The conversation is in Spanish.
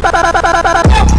Ba-bar-pa-bar-bara.